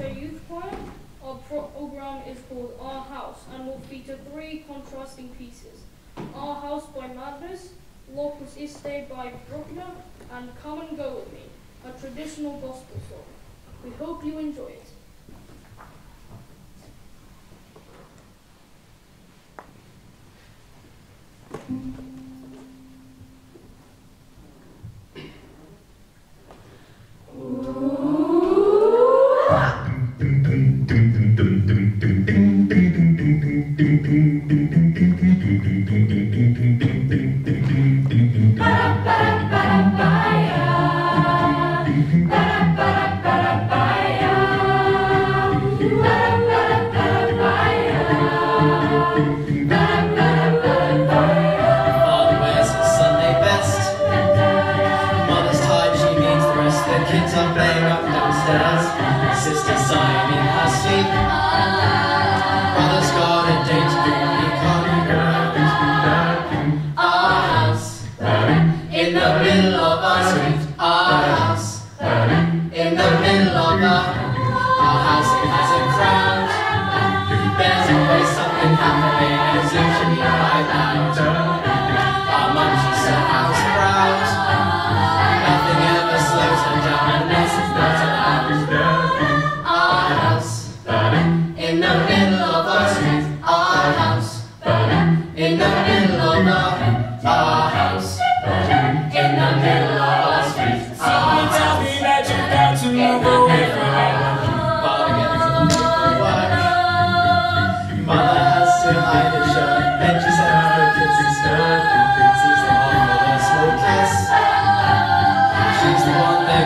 Our Youth Choir. Our program is called Our House and will feature three contrasting pieces. Our House by Madness, Locus Iste by Bruckner, and Come and Go With Me, a traditional gospel song. We hope you enjoy it.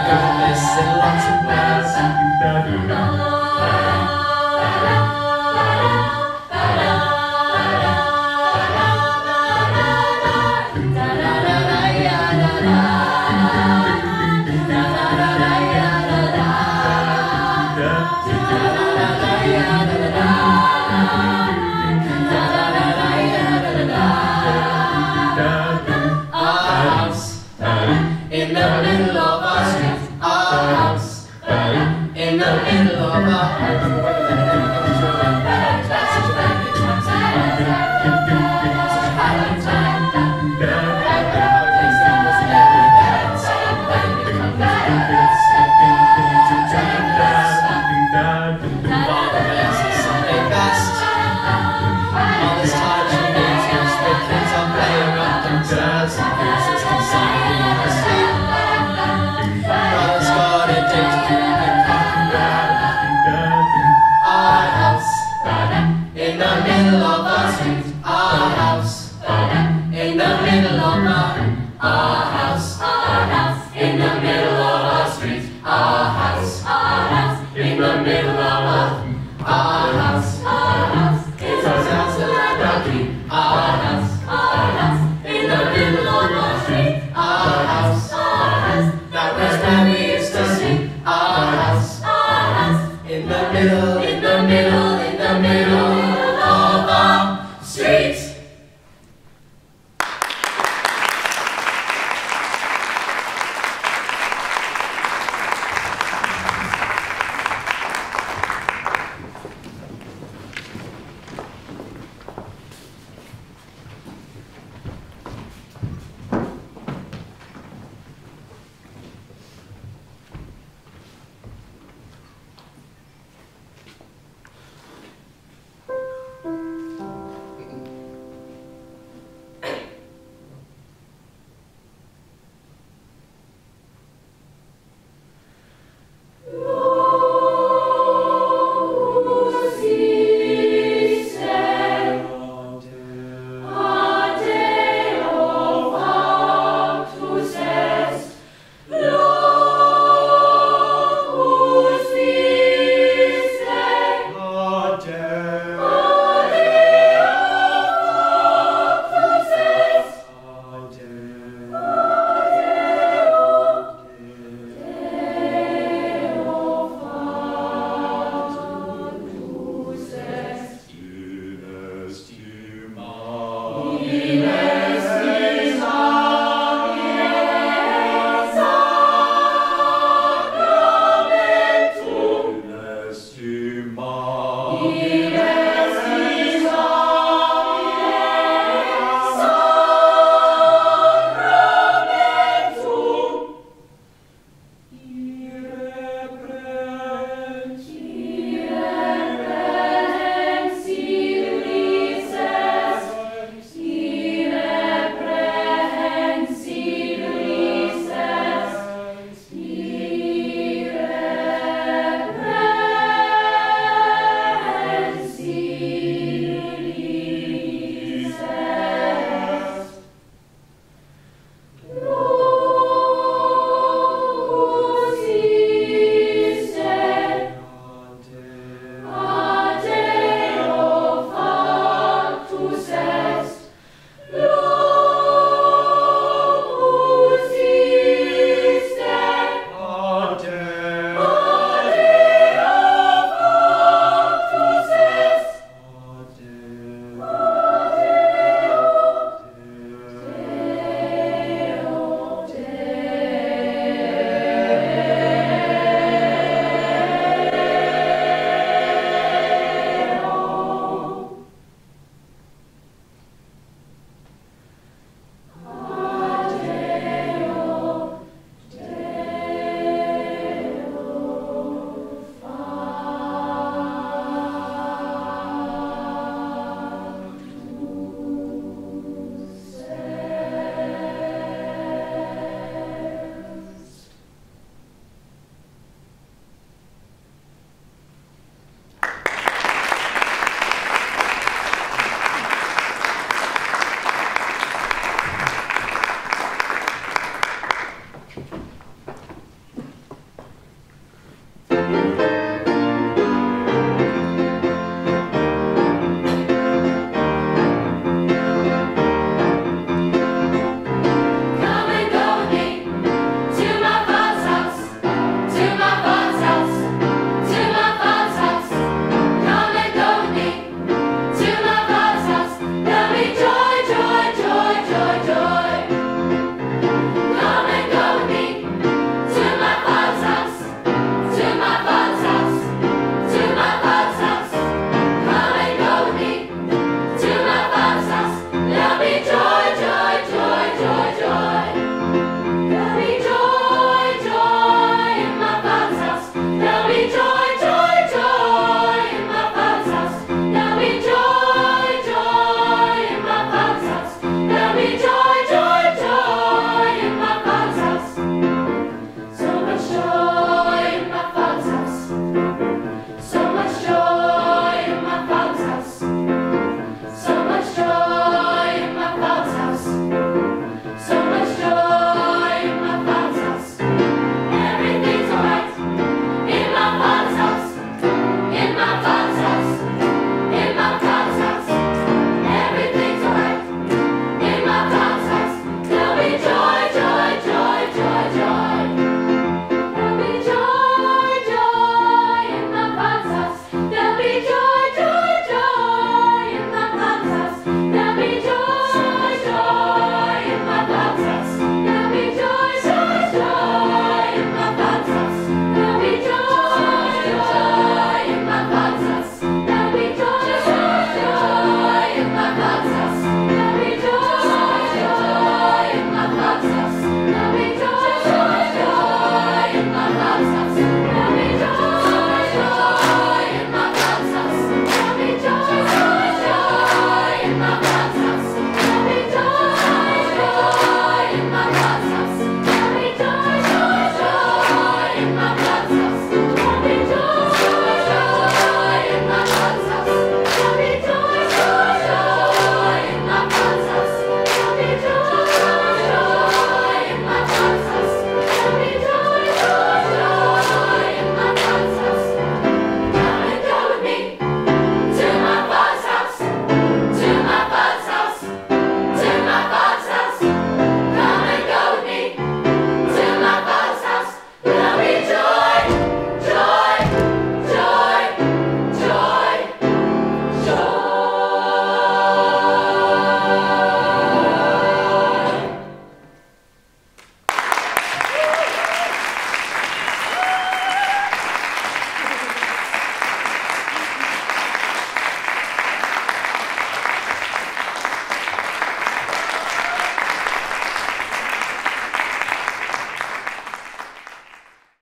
Don't miss it lots of ways. in the middle of the Roma, Aha.